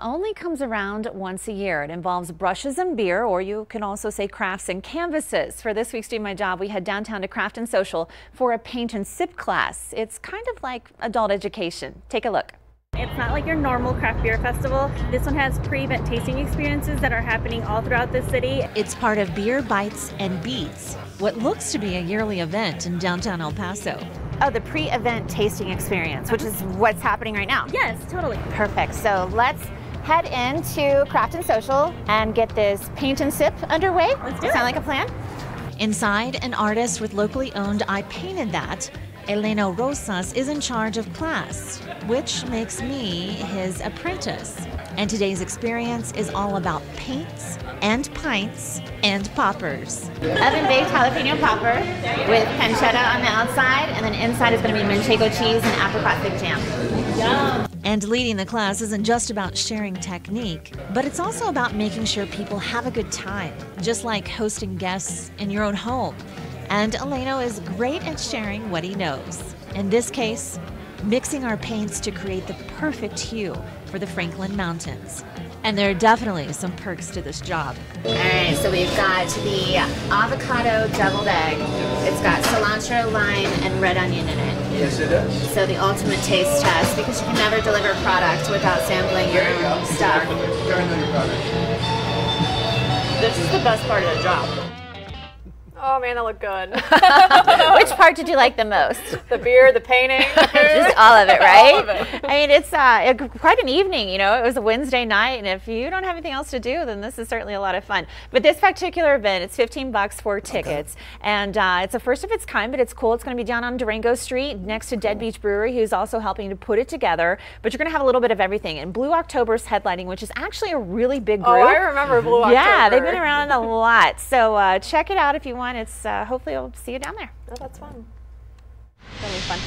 only comes around once a year. It involves brushes and beer, or you can also say crafts and canvases. For this week's Do My Job, we head downtown to Craft and Social for a paint and sip class. It's kind of like adult education. Take a look. It's not like your normal craft beer festival. This one has pre-event tasting experiences that are happening all throughout the city. It's part of Beer Bites and Beats, what looks to be a yearly event in downtown El Paso. Oh, the pre-event tasting experience, which is what's happening right now. Yes, totally. Perfect. So let's head into Craft and Social and get this paint and sip underway. Let's do Sound it. like a plan? Inside, an artist with locally owned I Painted That, Elena Rosas is in charge of class, which makes me his apprentice. And today's experience is all about paints and pints and poppers. Oven baked jalapeno popper with pancetta on the outside, and then inside is going to be manchego cheese and apricot fig jam. And leading the class isn't just about sharing technique, but it's also about making sure people have a good time, just like hosting guests in your own home. And Eleno is great at sharing what he knows. In this case, mixing our paints to create the perfect hue for the Franklin Mountains. And there are definitely some perks to this job. All right, so we've got the avocado deviled egg. It's got cilantro, lime, and red onion in it. Yes, it does. So the ultimate taste test because you can never deliver product without sampling your own stuff. Very nice product. This is the best part of the job. Oh man, that looked good. Which part did you like the most? the beer, the painting. Just all of it, right? All of it. I mean, it's uh, a, quite an evening. You know, it was a Wednesday night, and if you don't have anything else to do, then this is certainly a lot of fun. But this particular event, it's 15 bucks for tickets, and uh, it's a first of its kind. But it's cool. It's going to be down on Durango Street, next to Dead Beach Brewery, who's also helping to put it together. But you're going to have a little bit of everything. And Blue October's headlining, which is actually a really big group. Oh, I remember Blue October. Yeah, they've been around a lot. So uh, check it out if you want. It's uh, hopefully I'll see you down there. Oh, that's fun. It'll be fun.